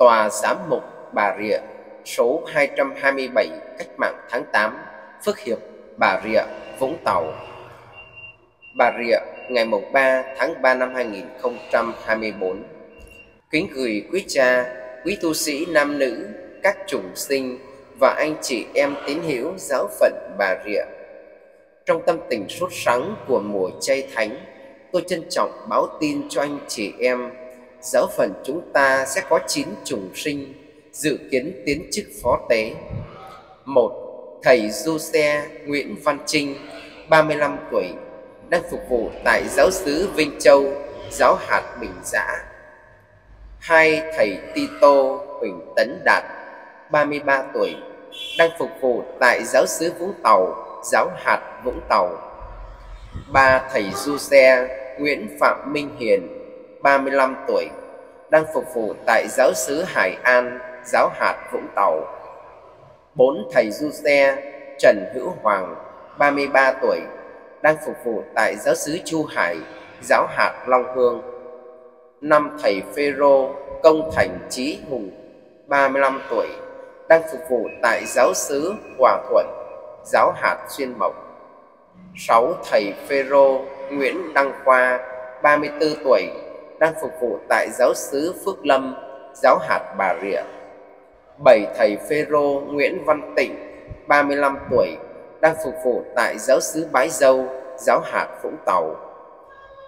Tòa Giám mục Bà Rịa số 227 Cách mạng tháng 8 Phước Hiệp Bà Rịa Vũng Tàu. Bà Rịa ngày 3 tháng 3 năm 2024 Kính gửi quý cha, quý tu sĩ nam nữ, các chủng sinh và anh chị em tín hữu giáo phận Bà Rịa. Trong tâm tình sốt sắng của mùa chay thánh tôi trân trọng báo tin cho anh chị em giáo phận chúng ta sẽ có 9 trùng sinh dự kiến tiến chức phó tế. Một, thầy du xe Nguyễn Văn Trinh, 35 tuổi, đang phục vụ tại giáo xứ Vinh Châu, giáo hạt Bình Giã. Hai, thầy Tito Huỳnh Tấn Đạt, 33 tuổi, đang phục vụ tại giáo xứ Vũng Tàu, giáo hạt Vũng Tàu. Ba, thầy du xe Nguyễn Phạm Minh Hiền, 35 tuổi, đang phục vụ tại giáo xứ Hải An, giáo hạt Vũng Tàu. Bốn thầy du xe Trần Hữu Hoàng, 33 tuổi, đang phục vụ tại giáo xứ Chu Hải, giáo hạt Long Hương. Năm thầy Phêrô Công Thành trí Hùng, 35 tuổi, đang phục vụ tại giáo xứ Hòa Thuận, giáo hạt Xuyên Mộc. Sáu thầy Phêrô Nguyễn Đăng Khoa, 34 tuổi, đang phục vụ tại giáo xứ Phước Lâm, giáo hạt Bà Rịa. Bảy thầy Phêrô Nguyễn Văn Tịnh, 35 tuổi, đang phục vụ tại giáo xứ Bái Dâu, giáo hạt Vũng Tàu.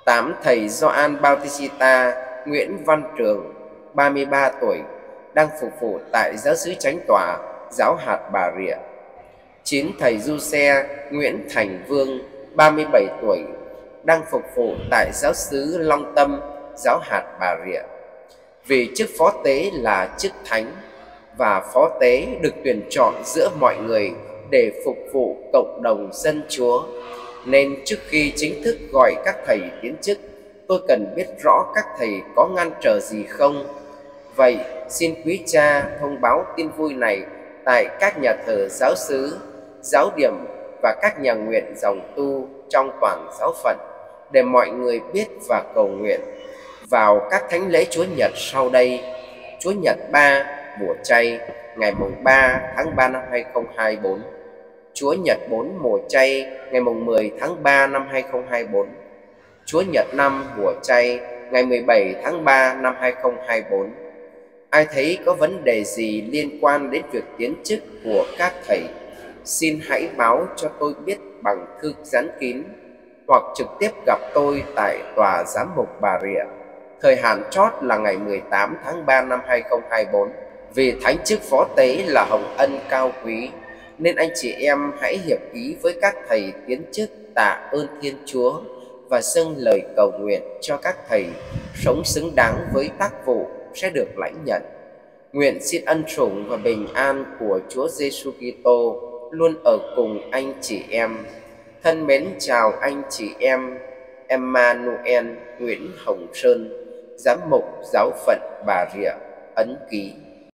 Tám thầy Gioan Bautista Nguyễn Văn Trường, 33 tuổi, đang phục vụ tại giáo xứ Chánh Tòa, giáo hạt Bà Rịa. Chín thầy Du Xe Nguyễn Thành Vương, 37 tuổi, đang phục vụ tại giáo xứ Long Tâm, giáo hạt Bà Rịa. Vì chức phó tế là chức thánh và phó tế được tuyển chọn giữa mọi người để phục vụ cộng đồng dân Chúa. Nên trước khi chính thức gọi các thầy tiến chức, tôi cần biết rõ các thầy có ngăn trở gì không. Vậy xin quý cha thông báo tin vui này tại các nhà thờ giáo xứ, giáo điểm và các nhà nguyện dòng tu trong toàn giáo phận để mọi người biết và cầu nguyện vào các thánh lễ Chúa Nhật sau đây. Chúa Nhật 3 mùa chay ngày mùng 3 tháng 3 năm 2024. Chúa Nhật 4 mùa chay ngày mùng 10 tháng 3 năm 2024. Chúa Nhật 5 mùa chay ngày 17 tháng 3 năm 2024. Ai thấy có vấn đề gì liên quan đến việc tiến chức của các thầy, xin hãy báo cho tôi biết bằng thư gián kín hoặc trực tiếp gặp tôi tại tòa giám mục Bà Rịa. Thời hạn chót là ngày 18 tháng 3 năm 2024. Vì thánh chức phó tế là hồng ân cao quý, nên anh chị em hãy hiệp ý với các thầy tiến chức tạ ơn Thiên Chúa và dâng lời cầu nguyện cho các thầy sống xứng đáng với tác vụ sẽ được lãnh nhận. Nguyện xin ân sủng và bình an của Chúa Giêsu Kitô luôn ở cùng anh chị em. Thân mến chào anh chị em Emmanuel Nguyễn Hồng Sơn, giám mục giáo phận Bà Rịa, ấn ký.